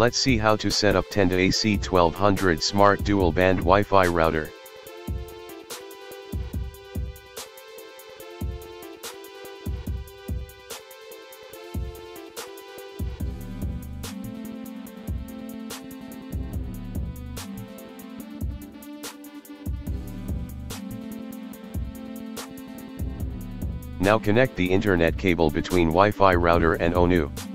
Let's see how to set up Tenda AC1200 Smart Dual Band Wi-Fi Router. Now connect the internet cable between Wi-Fi router and ONU.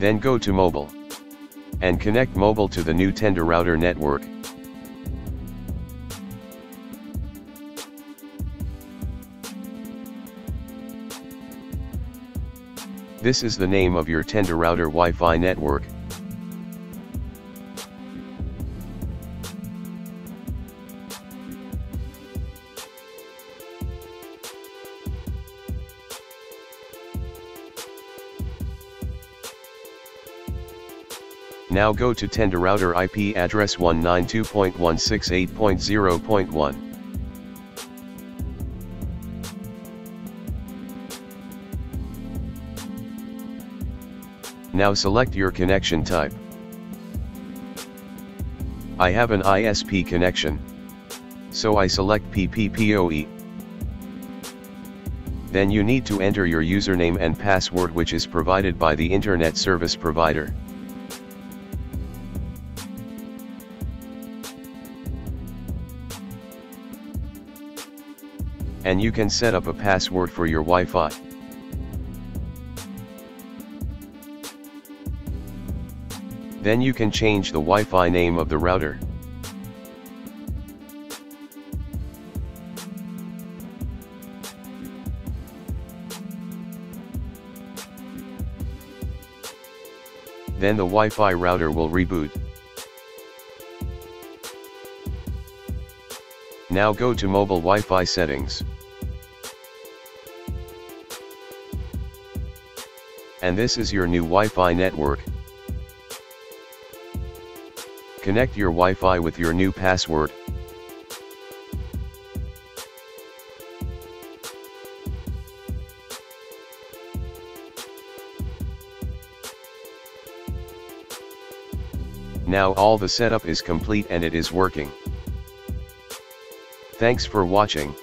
Then go to mobile. And connect mobile to the new Tenda router network. This is the name of your Tenda router Wi-Fi network. Now go to Tenda router IP address 192.168.0.1. Now select your connection type. I have an ISP connection. So I select PPPoE. Then you need to enter your username and password which is provided by the internet service provider. And you can set up a password for your Wi-Fi. Then you can change the Wi-Fi name of the router. Then the Wi-Fi router will reboot. Now go to mobile Wi-Fi settings. And this is your new Wi-Fi network. Connect your Wi-Fi with your new password. Now all the setup is complete and it is working. Thanks for watching.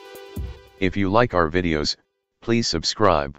If you like our videos, please subscribe.